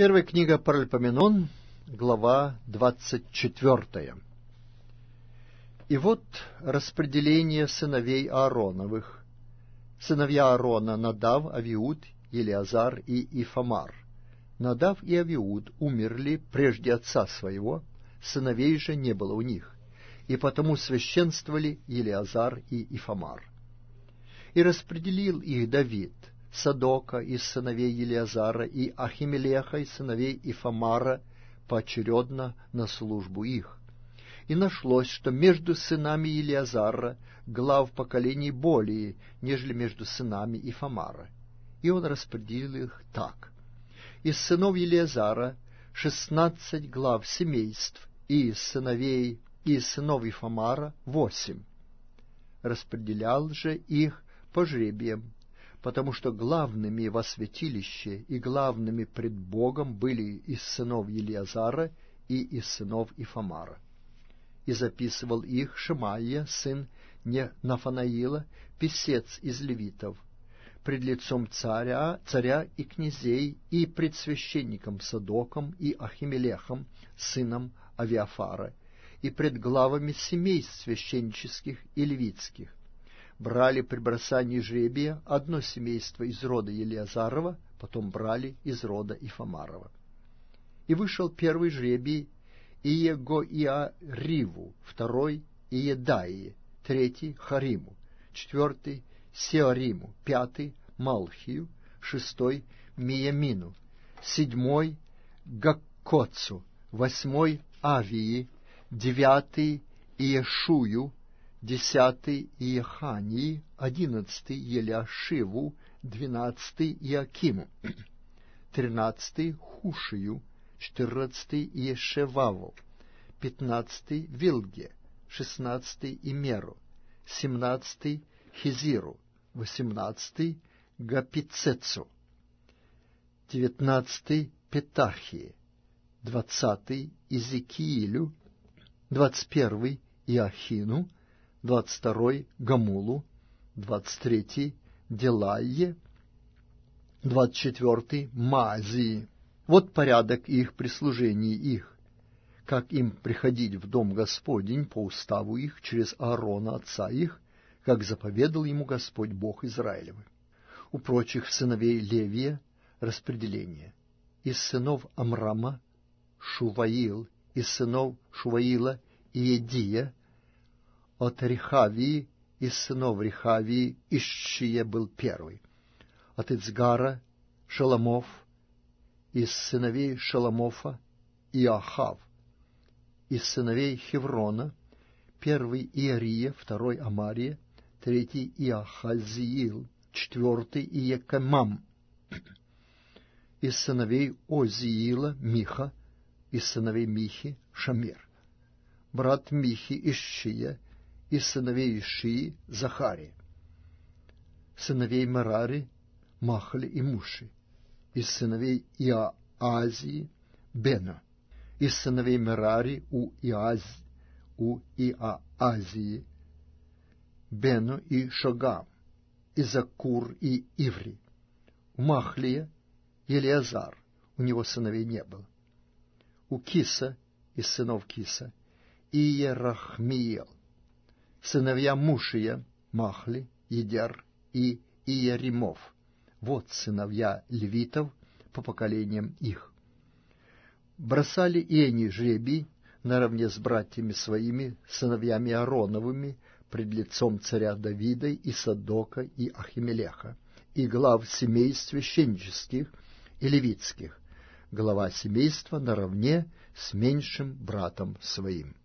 Первая книга Паральпоменон, глава 24. И вот распределение сыновей Аароновых. Сыновья Аарона Надав, Авиуд, Елиазар и Ифамар. Надав и Авиуд умерли прежде отца своего, сыновей же не было у них, и потому священствовали Елиазар и Ифамар. И распределил их Давид – Садока из сыновей Елиазара и Ахимелеха из сыновей Ифамара поочередно на службу их. И нашлось, что между сынами Елиазара глав поколений более, нежели между сынами Ифамара. И он распределил их так. Из сынов Елиазара шестнадцать глав семейств, и из сыновей и из сынов Ифамара восемь. Распределял же их по жребиям потому что главными во святилище и главными пред Богом были из сынов Елиазара и из сынов Ифамара. И записывал их Шимаия, сын Нафанаила, писец из левитов, пред лицом царя, царя и князей, и пред священником Садоком и Ахимелехом, сыном Авиафара, и пред главами семейств священнических и левитских, брали при бросании жребия одно семейство из рода Елиазарова, потом брали из рода Ифамарова. И вышел первый жребий Иегоиариву, второй Иедаии, третий Хариму, четвертый Сеориму, пятый Малхию, шестой Миямину, седьмой Гаккоцу, восьмой Авии, девятый Иешую, десятый Иехании, одиннадцатый Еляшиву, двенадцатый Иакиму, тринадцатый Хушию, четырнадцатый Иешеваву, пятнадцатый Вилге, шестнадцатый Имеру, семнадцатый Хизиру, восемнадцатый Гапицецу, девятнадцатый Петахии, двадцатый Изекиилю, двадцать первый Иохину, двадцать второй Гамулу, двадцать третий Делайе, двадцать четвертый Маазии. Вот порядок их прислужений их, как им приходить в дом Господень по уставу их через Аарона, отца их, как заповедал ему Господь Бог Израилевы. У прочих сыновей Левия распределение. Из сынов Амрама Шуваил, из сынов Шуваила Иедия, от Рихавии из сынов Рихавии Ищие был первый. От Ицгара Шаламов, из сыновей Шаламофа Иохав, из сыновей Хеврона первый Иария, второй Амария, третий Иохазиил, четвертый Иекамам, из сыновей Озиила Миха, из сыновей Михи Шамир, брат Михи Ищия, из сыновей Ишии Захария, сыновей Марари Махали и Муши, из сыновей Иоазии Бена, из сыновей Мерари у, Иаз, у Иоазии Бену и Шогам, из Акур и Иври, у Махлия Елиазар, у него сыновей не было, у Киса из сынов Киса, Иерахмиел, сыновья Мушия, Махли, Едер и Иеримов. Вот сыновья левитов по поколениям их. Бросали и они жребий наравне с братьями своими, сыновьями Аароновыми, пред лицом царя Давида и Садока и Ахимелеха, и глав семейств священнических и левитских, глава семейства наравне с меньшим братом своим.